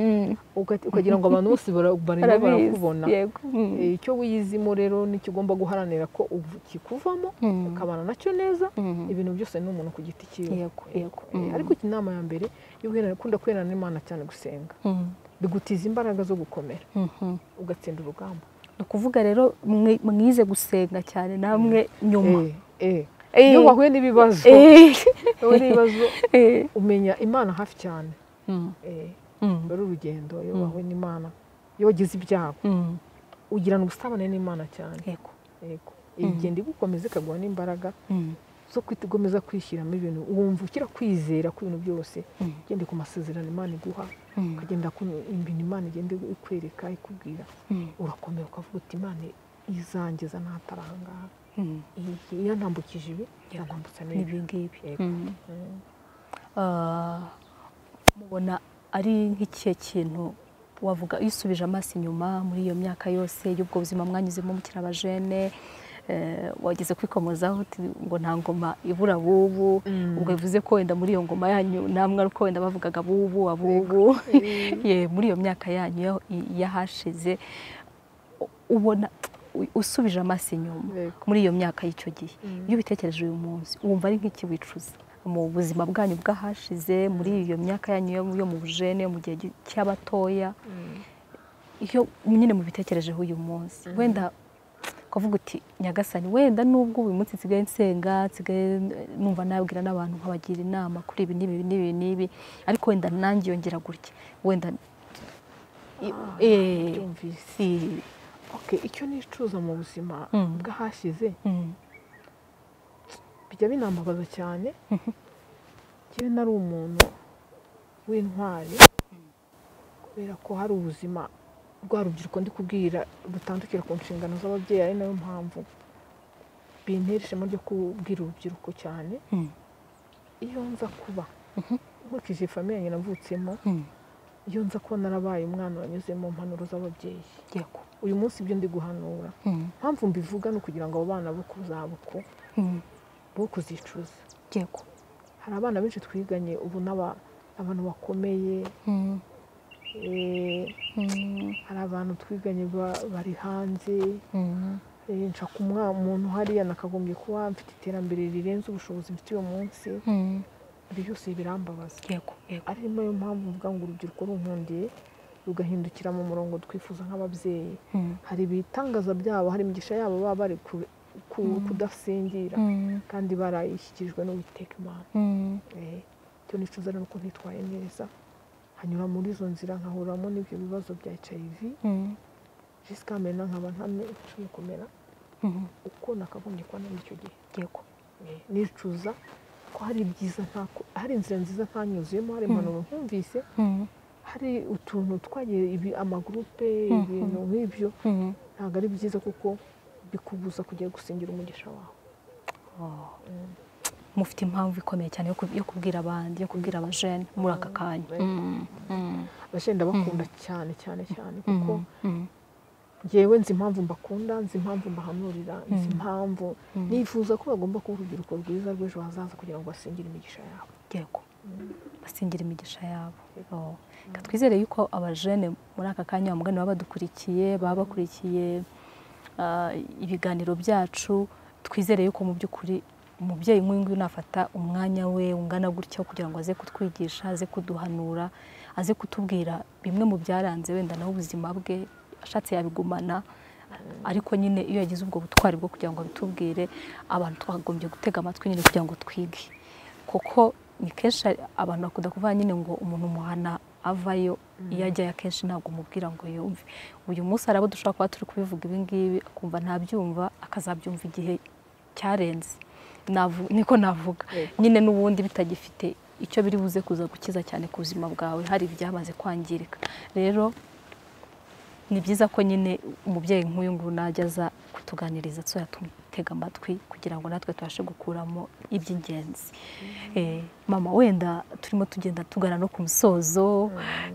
ukagira ngo abantu bose barakubona. Eh, icyo wiyizimo rero ni cyo ugomba guharanira ko kikuvamo ukabana na cyo neza Mhm. ibintu byose ni umuntu ku giti cyiwe Eh, ariko inama ya mbere yo guherana- ukunda kwerana n'imana cyane gusenga. Bigutiza imbaraga zo gukomera. Ugatsinda urugamba. Ni ukuvuga rero mwize gusenga cyane namwe nyuma Eh, eh. Eh. iyo wahuye n'ibibazo umenya imana hafi cyane Mm. Eh, Mm. biba ari urugendo iyo Mm. wahuye n'imana iyo wagize ibyago ugirana ubusabane n'imana cyane yego yego igenda igukomeza ikaguha n'imbaraga. Zo gukomeza kwishyiramo ibintu wumva ukira kwizera ku bintu byose Mm. ugende ku masezerano imana iguha Mm. ukagenda ku ibintu imana igenda ikwereka ikubwira Mm. urakomera ukavuga uti imana izangeza n'ahatari aha ngaha Mm. iyi- iyo ntambukije ibi yantambutsa n'ibi ngibi. Ah, mubona ari nk'ikihe kintu wavuga iyo usubije amaso inyuma muri iyo myaka yose y'ubwo buzima mwanyuzemo mukiri abajene wageze kwikomozaho uti ngo nta ngoma ibura bubu. Mm. ubwo bivuze ko wenda muri iyo ngoma yanyu namwe ari uko wenda bavugaga bubu abubu ye muri iyo myaka yanyu y'ahashize ubona usubije amaso inyuma muri iyo myaka y'icyo gihe. Mm. iyo ubitekereje uyu munsi wumva ari nk'iki wicuza? Mu buzima bwanyu bw'ahashize muri iyo myaka yanyu yo- mu bujene mu gihe gi- cy'abatoya. Mm. iyo nyine mubitekerejeho uyu munsi wenda ukavuga uti nyagasani wenda nubwo uyu munsi nsigaye nsenga nsigaye numva nabwira n'abantu nkabagira inama kuri ibi n'ibi n'ibi n'ibi ariko wenda nanjye yongera gutya. Wenda Okay, icyo nicuza mu buzima Mm. bw'ahashize mm, bijya binambabaza cyane. Njyewe nari umuntu w'intwari kubera ko hari ubuzima rwa rubyiruko ndi kubwira rutandukira ku nshingano z'ababyeyi ari na yo mpamvu bintera ishema ryo kubwira urubyiruko cyane. Mm, iyo nza kuba nkurikije famiye yanjye navutsemo mm, iyo nza kuba narabaye umwana wanyuze mu mpanuro z'ababyeyi. Yego. Uyu munsi ibyo ndi guhanura. Mm, mpamvu mbivuga ni ukugira ngo abo bana bo ku zabuku mm, bo kuzicuza. Yego. Hari abana benshi twiganye ubu n'aba abantu bakomeye hari abantu twiganye ba- bari hanze. Mm, eh, nshaka umuntu hariya nakagombye kuba mfite iterambere rirenze ubushobozi mfite uyu munsi. Mm, ibyo byose birambabaza. Ari na yo mpamvu mvuga ngo urubyiruko runkundiye rugahindukira mu murongo twifuza nk'ababyeyi. Mm, hari ibitangaza byabo hari imigisha yabo baba bari ku- ku- kudasingira. Kandi barayishyikirijwe n'uwiteka imana. Eh, icyo nicuza rero uko ntitwaye neza. Hanyura muri izo nzira nkahuramo n'ibyo bibazo bya hiv mm, jisika mena nkaba ntameshoboye kumera mm, uko nakagombye kuba muri icyo gihe. Yego. Eh, nicuza ko hari ibyiza ntako hari inzira nziza ntanyuzuyemo hari impanuro nkumvise mm, hari utuntu twagiye ibi amagurupe Mhm. ibintu nk'ibyo mm. ntabwo ari byiza kuko bikubuza kujya gusingira umugisha wawe. Oh. Mufite impamvu ikomeye cyane yo ku- yo kubwira abandi yo kubwira abajene muri aka kanya. Mm, mm, abashinda bakunda cyane cyane cyane kuko mm, mm, ngewe nzi impamvu mbakunda nzi impamvu mbahanurira nzi impamvu Mm. nifuza ko bagomba kuba urubyiruko rwiza rw'ejo hazaza kugira ngo basingire imigisha yabo. Yego. Basingira imigisha yabo. Oh. Reka twizere yuko abajene muri aka kanya wa mugani baba badukurikiye baba bakurikiye ah, ibiganiro byacu. Twizere yuko mu by'ukuri umubyeyi nk'uyu nguyu nafata umwanya we ungana gutya kugira ngo aze kutwigisha aze kuduhanura aze kutubwira bimwe mu byaranze wenda nawe ubuzima bwe ashatse yabigumana ariko nyine iyo yagize ubwo butwari bwo kugira ngo abitubwire abantu twagombye gutega amatwi nyine kugira ngo twige. Kuko ni kenshi abantu bakunda kuvuga nyine ngo umuntu umuhana avayo iyo ajyayo akenshi ntabwo umubwira ngo yumve. Uyu munsi hari abo dushobora kuba turi kubivuga ibi ngibi akumva ntabyumva akazabyumva igihe cyarenze. Niko navuga. Nyine n'ubundi bitagifite icyo biri buze kuza gukiza cyane ku buzima bwawe hari ibyamaze kwangirika. Rero ni byiza ko nyine umubyeyi nk'uyu nguyu najya aza kutuganiriza tuzajya tumutega amatwi kugira ngo natwe tubashe gukuramo iby'ingenzi. Eh, mama wenda turimo tugenda tugana no ku musozo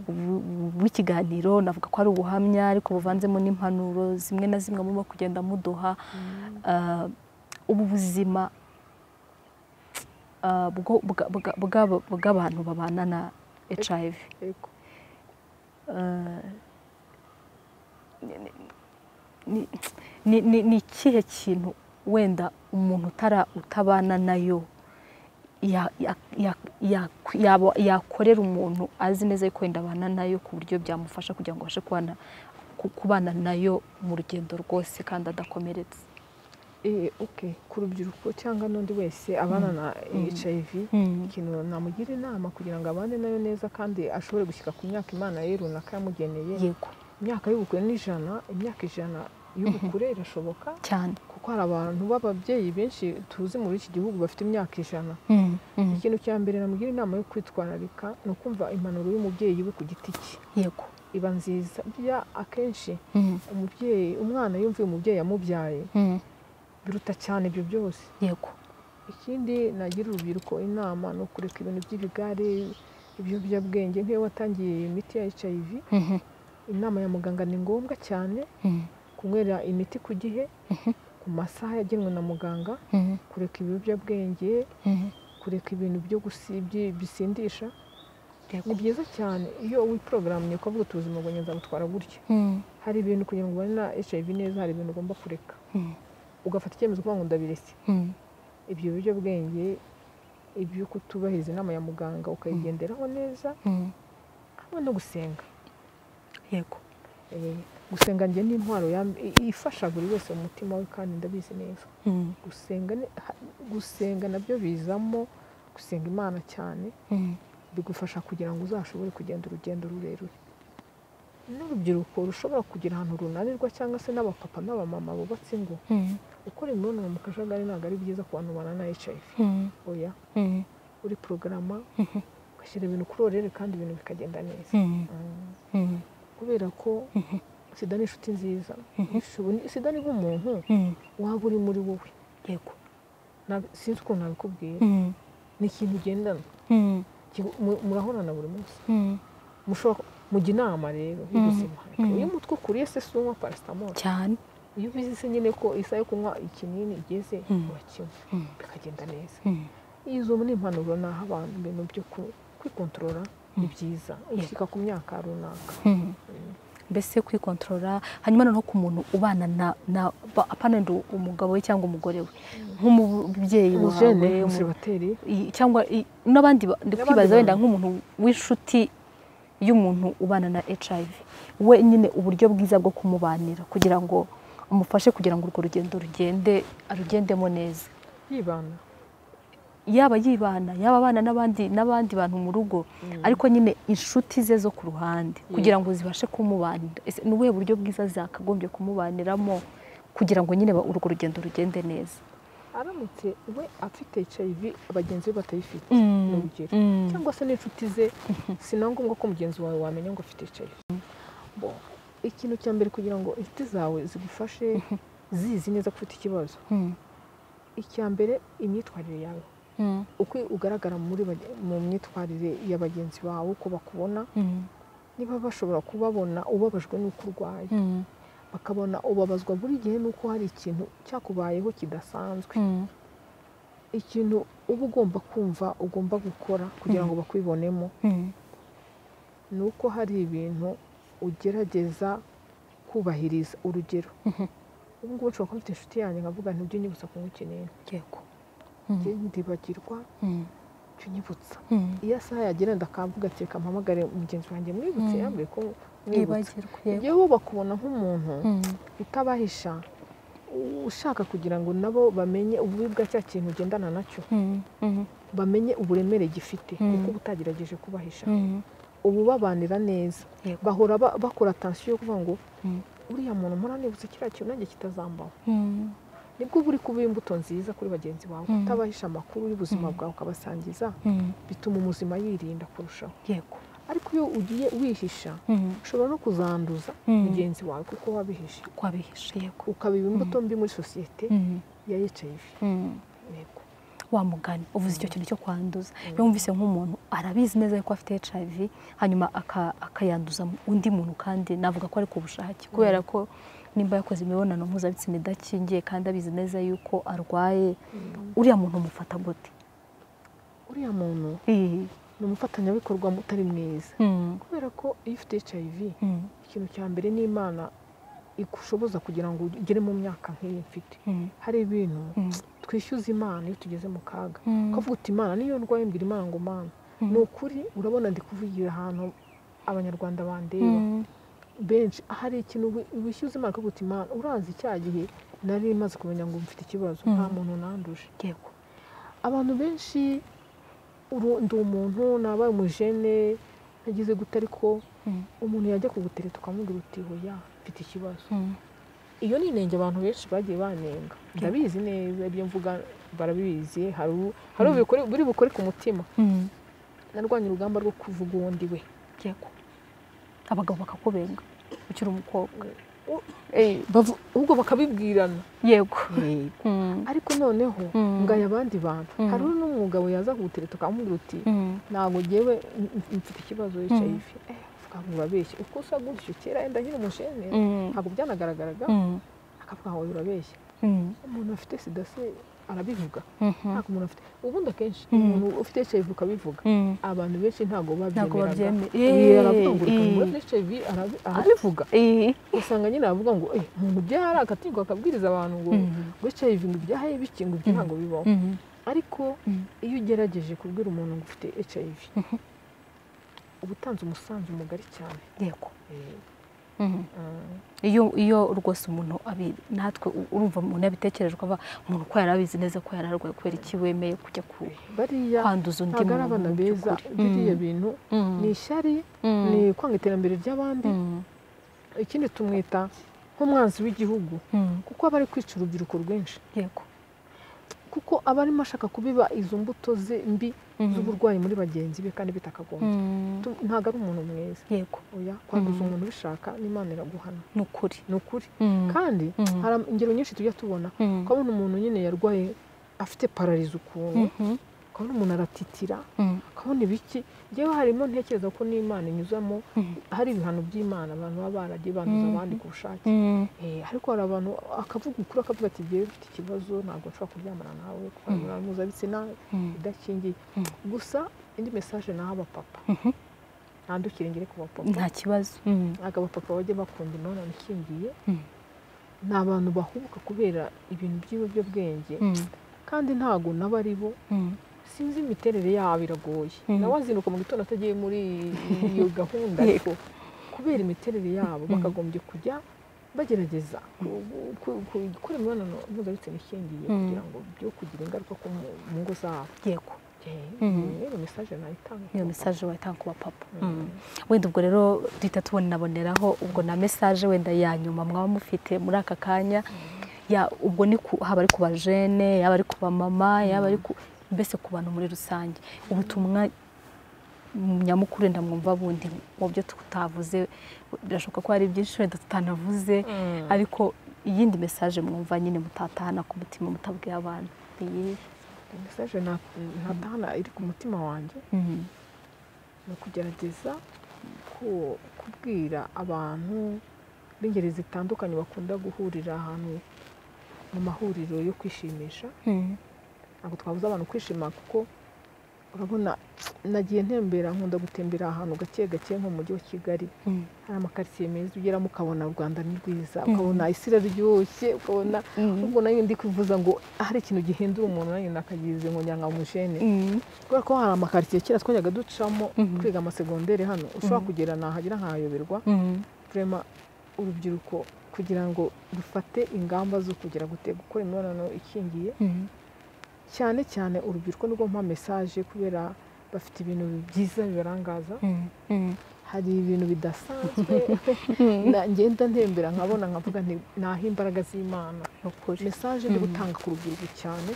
w- w'ikiganiro navuga ko ari ubuhamya ariko buvanzemo n'impanuro zimwe na zimwe murimo kugenda muduha. Ah, ubu buzima ah, bwo- bwa- bwa- bw'aba- bw'abantu babana na hiv ni- ni- ni ni ikihe kintu wenda umuntu utara utabana na yo yakorera umuntu azi neza yuko wenda abana na yo ku buryo byamufasha kugira ngo abashe kubana ku- kubana na yo mu rugendo rwose kandi adakomeretse. Eh, okay. ku rubyiruko cyangwa n'undi wese abana na hiv Mm. ikintu namugira inama kugira ngo abane na yo neza kandi ashobore gushyika ku myaka imana ye runaka yamugeneye yego imyaka y'ubukure ni ijana imyaka ijana y'ubukure irashoboka cyane kuko hari abantu b'ababyeyi benshi tuzi muri iki gihugu bafite imyaka ijana Mm. Mm. ikintu cya mbere namugira inama yo kwitwararika ni ukumva impanuro y'umubyeyi we ku giti cye yego iba nziza akenshi Mm. umubyeyi umwana yumviye umubyeyi yamubyaye Mm. Biruta cyane ibyo byose yego ikindi nagira urubyiruko inama ni ukureka ibintu by'ibigare ibiyobyabwenge nk'iyo watangiye imiti ya hiv Mhm. inama ya muganga ni ngombwa cyane Mm. kunywera imiti ku gihe ku masaha yagenwe na muganga Mhm. kureka ibiyobyabwenge Mhm. kureka ibintu byo bisindisha ni byiza cyane iyo wiporogaramu ukavuga uti ubuzima bwanjye nzabutwara gutya hari ibintu kugira ngo ubone na hiv neza hari ibintu ugomba kureka. Ugafata icyemezo kuvuga ngo ndabiretse Mm. ibyo biyobyabwenge ibyo kutubahiriza inama ya muganga ukayigenderaho neza Mm. hamwe no gusenga. Yego. Eh, gusenga njye ni intwaro ifasha buri wese mu mutima we kandi ndabizi neza. Gusenga na byo bizamo gusenga imana cyane bigufasha kugira ngo uzashobore kugenda urugendo rurerure. N'urubyiruko rushobora kugira ahantu runanirwa cyangwa se n'abapapa n'abamama bubatse ingo. Gukora imibonano mu kajagari ntabwo ari byiza ku bantu babana na hiv Mm. oya. Mm. uri porogaramu Mhm. ugashyira ibintu kuri orere kandi ibintu bikagenda neza. Mm. kubera ko sida ni inshuti nziza. Sida ni nk'umuntu waba uri muri wowe. Yego. Sinzi ukuntu nabikubwira. Ni ikintu ugendana. Murahorana buri munsi. Mushobora mujya inama rero y'ubuzima. Iyo umutwe ukuriye se si unywa paracetamol. Cyane. Iyo ubizi se nyine ko isaha yo kunywa ikinini igeze Mhm. urakinywa Mm. bikagenda neza. Mm. izo ni impanuro naha abantu ibintu byo kwikontorora ni byiza. Ushyika ku myaka runaka. Mbese kwikontorora hanyuma noneho ku muntu ubana na na ndi umugabo we cyangwa umugore we. Nk'umubyeyi wawe. Cyangwa n'abandi ba- ndi kwibaza wenda nk'umuntu w'inshuti y'umuntu ubana na HIV we nyine uburyo bwiza bwo kumubanira kugira ngo umufashe kugira ngo urwo rugendo rugende arugendemo neza. Yibana. Yaba yibana yaba abana n'abandi n'abandi bantu mu rugo ariko nyine inshuti ze zo ku ruhande kugira ngo zibashe kumubanira. Ese ni ubuhe buryo bwiza zakagombye kumubaniramo kugira ngo nyine ba- urwo rugendo rugende neza? Aramutse we afite hiv bagenzi be batayifite Mm. ni urugero. Mm. cyangwa se n'inshuti ze si na ngombwa ko mugenzi wawe wamenya ngo afite hiv ikintu cya mbere kugira ngo inshuti zawe zigufashe zizi neza ko ufite ikibazo. Mm. icya mbere imyitwarire yawe. Mm. uko ugaragara mu myitwarire ya bagenzi bawe uko bakubona Mm. niba bashobora kubabona ubabajwe n'uko urwaye. Bakabona ubabazwa buri gihe n'uko hari ikintu cyakubayeho kidasanzwe. Ikintu uba ugomba kumva ugomba gukora kugira ngo bakwibonemo ni uko hari ibintu ugerageza kubahiriza urugero. Mhm. ubu ngubu nshobora kuba mfite inshuti yanjye nkavuga ntujye unyibutsa kunywa ikinini yego. Njye ndibagirwa. Mm. jya unyibutsa iyo saha yagera ndakamvuga ati reka mpamagare mugenzi wanjye mwibutse yambwiye ko igihe bo bakubona nk'umuntu utabahisha ushaka kugira ngo nabo bamenye ububi bwa cya kintu ugendana na cyo bamenye uburemere gifite kuko uba utagerageje kubahisha. Ubu babanira neza. Bahora ba- bakora atansiyo yo kuvuga ngo Mm. uriya muntu nibutse kiriya kintu nanjye kitazambaho. Mm. ni bwo uba uri kuba imbuto nziza kuri bagenzi bawe Mm. utabahisha amakuru y'ubuzima bwawe ukabasangiza bituma umuzima yirinda kurushaho. Yego. Ariko iyo ugiye wihisha ushobora no kuzanduza mugenzi wawe kuko wabihishe. Yego. Imbuto mbi muri sosiyete ya hiv yego. Wa mugani uvuze icyo kintu cyo kwanduza. Iyo wumvise nk'umuntu arabizi neza ko afite HIV hanyuma aka- akayanduza undi muntu kandi navuga ko ari ku bushake. Kubera ko nimba yakoze imibonano mpuzabitsina idakingiye kandi abizi neza yuko arwaye uriya muntu umufata gute? Uriya muntu? Ni umufatanyabikorwa utari mwiza. Mm. kubera ko iyo ufite hiv Mm. ikintu cya mbere ni imana igushoboza kugira ngo ugere mu myaka nk'iyi mfite. Mm. hari ibintu Mm. twishyuza imana iyo tugeze mu kaga. Ukavuga uti imana niyo ndwaye mbwira imana ngo mana ni ukuri urabona ndi kuvugira ahantu abanyarwanda bandeba. Benshi hari ikintu wi- wishyuza imana ukavuga uti imana urazi cya gihe nari maze kumenya ngo mfite ikibazo nta muntu nanduje. Yego. Abantu benshi ndi umuntu nabaye umujene nagize gute ariko Mm. umuntu yajya kugutereta ukamubwira uti hoya mfite ikibazo. Mm. iyo ni inenge abantu benshi bagiye banenga. Ndabizi neza ibyo mvuga barabizi hari ubikore- buri bukore ku mutima. Mm. narwanya urugamba rwo kuvuga uwo ndi we. Yego. Abagabo bakakubenga. Ukiri umukobwa. Bavu- ahubwo bakabibwirana. Yego. Ariko noneho ngaya abandi bantu. Hari n'umugabo yaza kugutereta ukamubwira uti ntabwo ngewe mfite ikibazo hiv uvuga ngo urabeshya uko usa gutyo kera yenda nkiri umujene Mm. ntabwo byanagaragaraga. Mm. akavuga ngo urabeshya Mm. umuntu afite sida se arabivuga. Mhm. ntabwo umuntu afite. Ubundi akenshi umuntu ufite hiv ukabivuga. Abantu benshi ntabwo babyemeraga. Aravuga ngo umuntu hiv arabivuga. Usanga nyine aravuga ngo eh umuntu byara agatinyuka akabwiriza abantu ngo Mm. ngo hiv ngo ibyahaye biki ngo ibyo ntabwo bibaho. Mm. ariko iyo ugerageje kubwira umuntu ngo ufite hiv uba utanze umusanzu mugari cyane yego Eh, Mhm. ah, iyo iyo rwose umuntu abi natwe urumva umuntu yabitekereje ukava umuntu ko yari abizi neza ko yari arwaye kubera iki wemeye kujya ku- bariya kwanduza undi muntu abana beza biriya Mm. bintu Mm. ni ishyari ni kwanga iterambere ry'abandi ikindi tumwita nk'umwanzi w'igihugu kuko aba ari kwica urubyiruko rwinshi yego kuko aba arimo ashaka kubiba izo mbuto ze mbi Mhm. Z'uburwayi muri bagenzi be kandi bitakagombye. Mm. Tu- ntabwo ari umuntu mwiza. Yego. Oya kwanduza Mhm. umuntu ubishaka n'imana iraguhana. Ni ukuri ni ukuri kandi hari ingero nyinshi tujya tubona. Ukabona umuntu nyine yarwaye afite pararizi ukuntu. Ukabona umuntu aratitira. Ukabona ibiki ngewe harimo ntekereza ko n'imana inyuzamo Mm. hari ibihano by'imana abantu baba baragiye banduza Mhm. abandi ku bushake. Mm. Eh, ariko hari abantu akavuga ukuri akavuga ati ngewe mfite ikibazo ntabwo nshobora kuryamana nawe kuko Mm. imibonano mpuzabitsina idakingiye. Gusa indi mesaje naho abapapa. Mhm. ntandukire ngere ku bapapa. Nta kibazo. Ntabwo abapapa bajya bakunda imibonano ikingiye ni abantu bahubuka kubera ibintu by'ibiyobyabwenge. Kandi ntabwo nabo ari bo. Sinzi imiterere yabo iragoye. Mm. nawe azinduka mu gitondo atagiye muri iyo gahunda ariko kubera imiterere yabo Mm. bakagombye kujya bagerageza gukora imibonano mpuzabitsina ikingiye Mm. kugira ngo byo kugira ingaruka ku mu ngo zabo. Yego. Rero mesaje nayitanga iyo mesaje wayitanga ku bapapa. Wenda ubwo rero duhita tubonaboneraho ubwo na mesaje wenda ya nyuma mwaba mufite muri aka kanya. Ya ubwo ni haba ari ku bajene yaba ari ku bamama yaba ari ku mbese ku bantu muri rusange ubutumwa nyamukuru wenda mwumva bundi mu byo tutavuze birashoboka ko hari byinshi wenda tutanavuze Mm. ariko iyindi mesaje mwumva nyine mutatahana ku mutima mutabwiye abantu iyihe mesaje nta- ntatahana iri ku mutima wanjye Mhm. ni ukugerageza ku- kubwira abantu b'ingeri zitandukanye bakunda guhurira ahantu mu mahuriro yo kwishimisha Mhm. Ntabwo twabuza abantu kwishima kuko urabona nagiye ntembera nkunda gutembera ahantu gake gake nko mu mujyi wa kigali Mhm. hari amakaritsiye meza ugeramo ukabona u rwanda ni rwiza Mhm. ukabona isi iraryoshye ukabona Mhm. ubwo na yo ndi kuvuza ngo hari ikintu gihindura umuntu nanjye nakagize ngo nyanga umujene Mhm. kubera ko hari amakaritsiye kera twajyaga ducamo twiga amasegonderi hano ushobora kugera nahagera nkahayoberwa vrema urubyiruko kugira ngo rufate ingamba zo kugira gute gukora imibonano ikingiye. Cyane cyane urubyiruko nirwo mpa mesaje kubera bafite ibintu byiza bibarangaza. Mhm. Mhm. hari ibintu bidasanzwe. Ngenda ntembera nkabona nkavuga nti naho imbaraga z'imana. Mesaje ndi Mhm. gutanga ku rubyiruko cyane.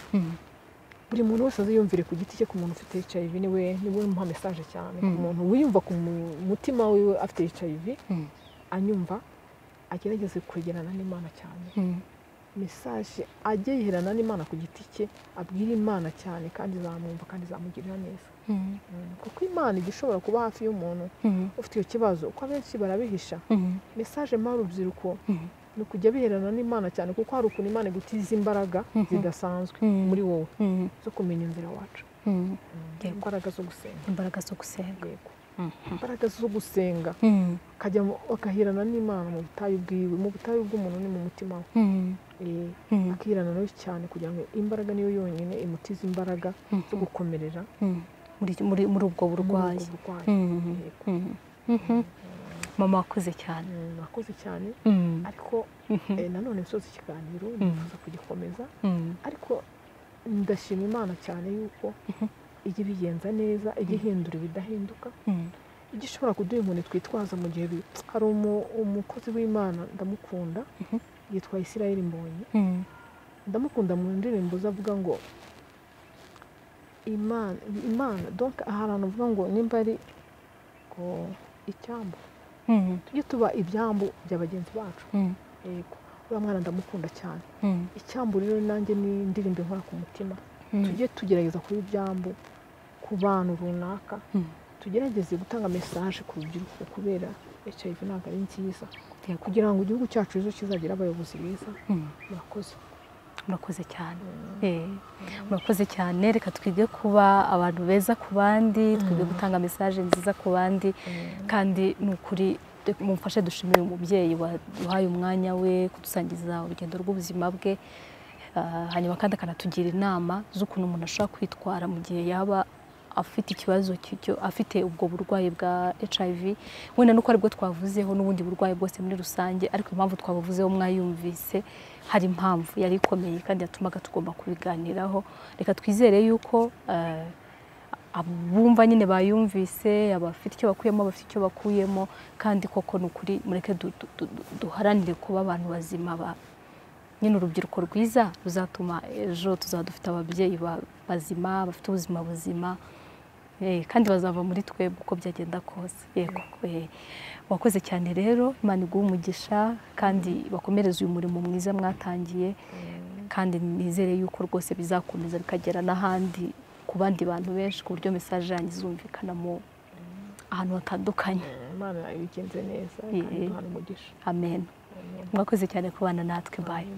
Buri muntu wese aziyumvire ku giti cye ku muntu ufite hiv ni we ni we mpa mesaje cyane. Ku muntu wiyumva ku mu- mutima wiwe afite hiv anyumva agerageze kwegerana n'imana cyane. Mesaje ajye yiherana n'imana ku giti cye abwire imana cyane kandi izamwumva kandi izamugirira neza. Mhm. Mm, kuko imana ijya ishobora kuba hafi y'umuntu Mhm. ufite icyo kibazo uko abenshi barabihisha mesaje mpa urubyiruko ni ukujya biherana n'imana cyane kuko hari ukuntu imana igutiza imbaraga zidasanzwe muri wowe zo kumenya inzira wacu. Imbaraga zo gusenga. Imbaraga zo gusenga. Imbaraga zo gusenga akajya mu- akahirana n'imana mu butayu bwiwe mu butayu bw'umuntu ni mu mutima we. Mhm. Eh, akihirana nawe cyane kugira ngo imbaraga niyo yonyine imutiza imbaraga zo gukomerera. Muri ubwo burwayi. mama wakoze cyane. Mm, mwakoze cyane. Ariko eh, nanone nsoza ikiganiro nifuza kugikomeza. Ariko ndashima imana cyane yuko ijya ibigenza neza ijya ihindura ibidahinduka mm, ijya ishobora kuduha inkoni twitwaza mu gihe hari umu- umukozi w'imana ndamukunda yitwa isirayeli mbonyi. Mm, ndamukunda mu ndirimbo ze avuga ngo imana imana donc hari ahantu avuga ngo nimba ari ngo icyambu. Tujye tuba ibyambu bya bagenzi bacu. Yego uriya mwana ndamukunda cyane. Icyambu rero nanjye ni indirimbo inkora ku mutima. Tujye tugerageza kuba ibyambu ku bantu runaka. Mm. tugerageze gutanga mesaje ku rubyiruko kubera hiv ntabwo ari nziza. Kugira ngo igihugu cyacu ejo kizagira abayobozi beza. Mm. murakoze. Murakoze cyane. Eh, murakoze cyane. Reka twige kuba abantu beza ku bandi twige gutanga mesaje nziza ku bandi. Kandi ni ukuri mumfashe dushimire uyu mubyeyi waduhaye umwanya we kudusangiza urugendo rw'ubuzima bwe. Hanyuma kandi akanatugira inama z'ukuntu umuntu ashobora kwitwara mu gihe yaba afite ikibazo afite ubwo burwayi bwa HIV wenda nuko ari bwo twavuzeho n'ubundi burwayi bwose muri rusange ariko impamvu twabuvuzeho mwayumvise hari impamvu yari ikomeye kandi yatumaga tugomba kubiganiraho. Reka twizere yuko eh, abumva nyine bayumvise abafite icyo bakuyemo abafite icyo bakuyemo kandi koko ni ukuri mureke du- du- du- du- duharanire kuba abantu bazima ba nyine urubyiruko rwiza ruzatuma ejo tuzaba dufite ababyeyi ba- bazima bafite ubuzima buzima Eh, kandi bazava muri twebwe uko byagenda kose. Yego eh, wakoze cyane rero imana iguha umugisha kandi bakomereze uyu murimo mwiza mwatangiye kandi nizere yuko rwose bizakomeza bikagera n'ahandi ku bandi bantu benshi ku buryo mesaje yanyu izumvikana mu ahantu hatandukanye. Imana ibigenze neza Eh, kandi umugisha. Amen. Mwakoze cyane kubana natwe bayo.